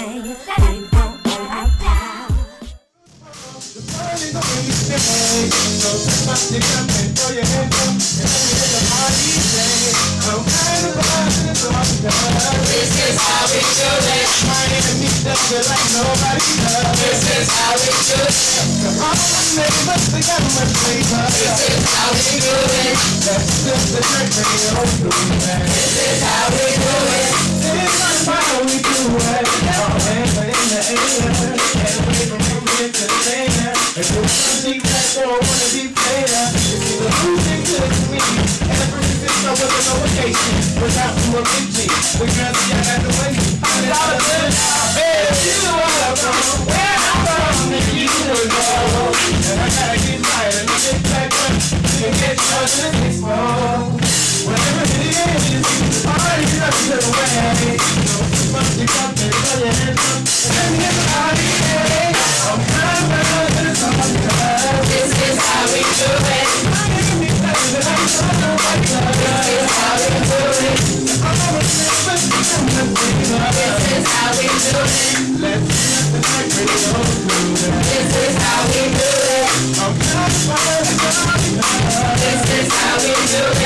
This is how we do it. My enemy does it like nobody does. This is how we do it. All my neighbors, they got much flavor. This is how we do it. That's just the trick they don't do. This is how we do it. This is how we do it. To there. If you wanna be back or wanna be player, it's either losing to me. Ever since I was on vacation, without you a big. The girls I had to wait. I'm not a good Hey, you know where I'm from. Where I'm from, then you know. And I gotta get tired and get back up. And get charged in this mode. Whatever it is, the party's up to the way. So must be something, throw your hands up. And me hear is how we do it. Let's the night. This is how we do it. I'm not fine, This is how we do it. This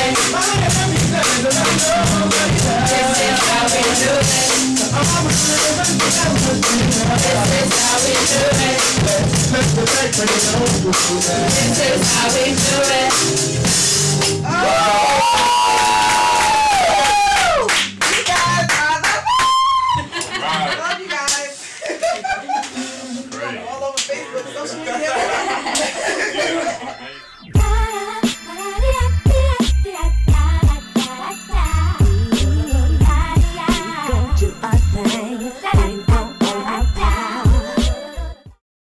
is how we do it. Let's the night. This is how we do it. Oh!